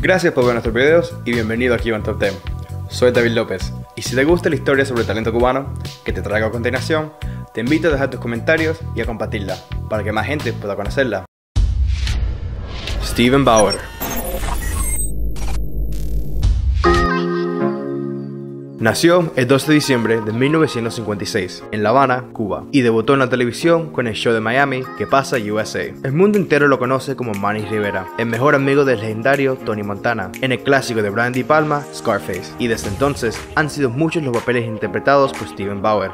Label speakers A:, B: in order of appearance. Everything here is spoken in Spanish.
A: Gracias por ver nuestros videos y bienvenido aquí a Top 10. Soy David López y si te gusta la historia sobre el talento cubano que te traigo a continuación, te invito a dejar tus comentarios y a compartirla para que más gente pueda conocerla. Steven Bauer Nació el 12 de diciembre de 1956 en La Habana, Cuba, y debutó en la televisión con el show de Miami que pasa USA. El mundo entero lo conoce como Manny Rivera, el mejor amigo del legendario Tony Montana, en el clásico de Brian De Palma, Scarface, y desde entonces han sido muchos los papeles interpretados por Steven Bauer,